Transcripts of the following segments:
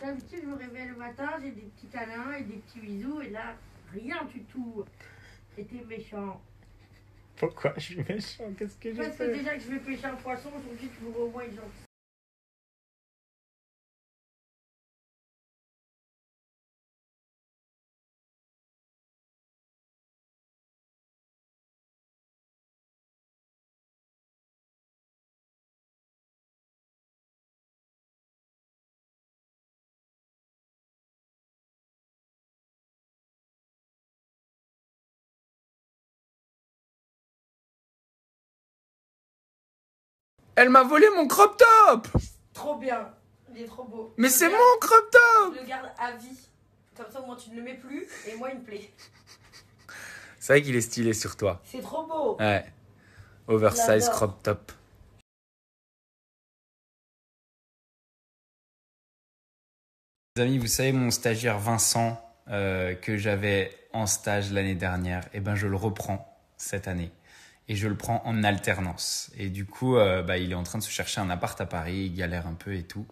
D'habitude, je me réveille le matin, j'ai des petits câlins et des petits bisous, et là, rien du tout. Et t'es méchant. Pourquoi je suis méchant? Qu'est-ce que j'ai Parce que fait? déjà que je vais pêcher un poisson, aujourd'hui, tu me revois une Elle m'a volé mon crop top Trop bien. Il est trop beau. Mais c'est mon crop top Je le garde à vie. Comme ça, au moins, tu ne le mets plus, et moi, il me plaît. C'est vrai qu'il est stylé sur toi. C'est trop beau. Ouais. Oversize crop top. Les amis, vous savez, mon stagiaire Vincent, euh, que j'avais en stage l'année dernière, eh ben, je le reprends cette année. Et je le prends en alternance. Et du coup, euh, bah, il est en train de se chercher un appart à Paris, il galère un peu et tout.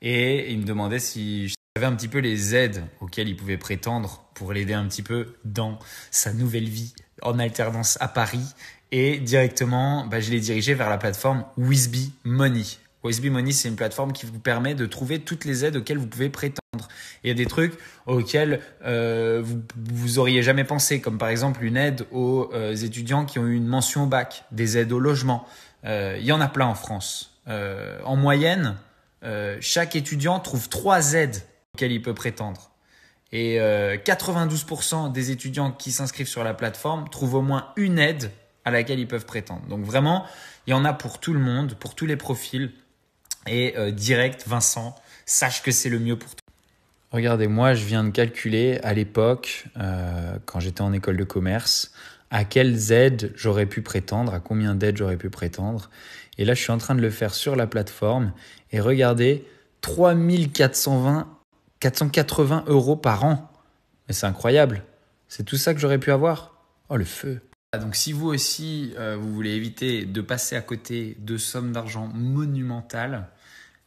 Et il me demandait si je savais un petit peu les aides auxquelles il pouvait prétendre pour l'aider un petit peu dans sa nouvelle vie en alternance à Paris. Et directement, bah, je l'ai dirigé vers la plateforme Wisby Money. Wisby Money, c'est une plateforme qui vous permet de trouver toutes les aides auxquelles vous pouvez prétendre. Il y a des trucs auxquels euh, vous, vous auriez jamais pensé, comme par exemple une aide aux euh, étudiants qui ont eu une mention au bac, des aides au logement. Euh, il y en a plein en France. En moyenne, chaque étudiant trouve trois aides auxquelles il peut prétendre. Et euh, 92% des étudiants qui s'inscrivent sur la plateforme trouvent au moins une aide à laquelle ils peuvent prétendre. Donc vraiment, il y en a pour tout le monde, pour tous les profils. Et direct, Vincent, sache que c'est le mieux pour toi. Regardez, moi, je viens de calculer à l'époque, euh, quand j'étais en école de commerce, à quelles aides j'aurais pu prétendre, à combien d'aides j'aurais pu prétendre. Et là, je suis en train de le faire sur la plateforme. Et regardez, 3420, 480 euros par an. Mais c'est incroyable. C'est tout ça que j'aurais pu avoir. Oh, le feu. Donc si vous aussi, euh, vous voulez éviter de passer à côté de sommes d'argent monumentales,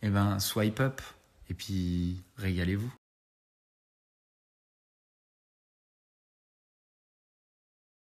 eh ben, swipe up et puis régalez-vous.